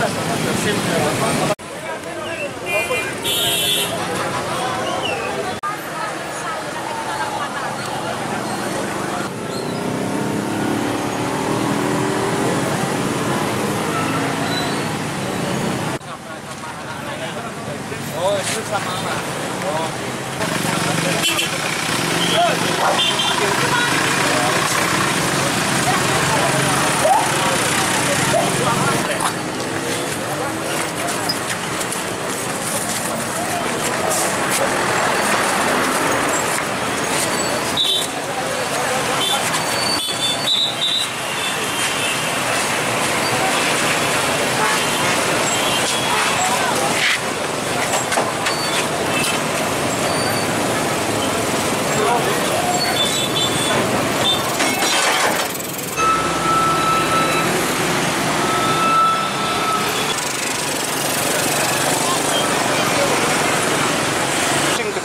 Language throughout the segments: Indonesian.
Oh, it's just a mama. Oh.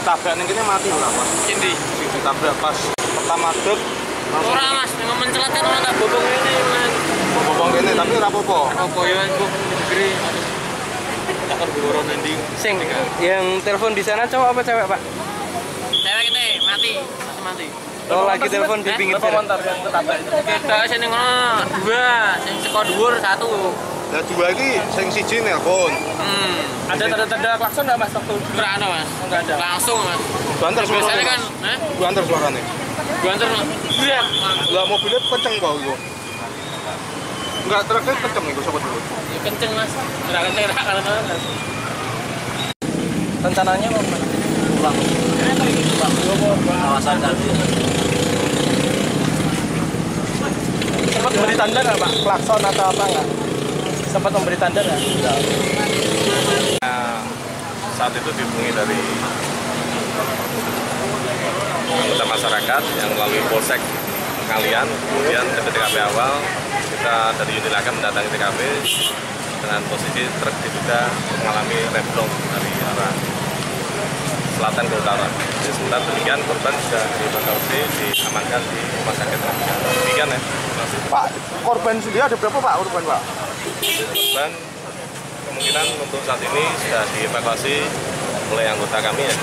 Ketabrak ning kene mati ora, Mas? Endi? Sing ketabrak pas pertama dek langsung Ora Mas, memang mencelat kan ora tak bobong ini Mas. bobong kene tapi apa-apa. Apa ya kok negeri. Sing yang telepon di sana cowok apa cewek, Pak? Cewek kita mati, masih mati. Oh, lagi telepon di pinggir jalan. Kita sini ngono dua, sing seko dhuwur satu. Lah dua iki sing siji nelpon. Hmm. Ada tanda-tanda klakson nggak Mas waktu? Enggak ada Mas. Enggak ada. Langsung Mas. Banter suarane. Biasanya kan, eh? Banter antar Mas. Iya. Lah mobilnya kenceng kok iku. Enggak truknya kenceng iku sobat dulu. Ya kenceng Mas. Enggak kenceng enggak karena kan. Rencananya mau pulang. Kawasan tadi. Sempat memberi tanda nggak Pak? Klakson atau apa nggak? Sempat memberi tanda nggak? saat itu dihubungi dari anggota masyarakat yang melalui polsek kalian kemudian ke TKP awal kita dari Unilaka mendatangi TKP dengan posisi truk diduga mengalami remblong dari arah selatan ke utara. Jadi sementara demikian korban sudah dievakuasi diamankan di rumah sakit. Demikian ya. Pak, korban sendiri ada berapa Pak korban Pak? korban kemungkinan untuk saat ini sudah dievakuasi oleh anggota kami ya.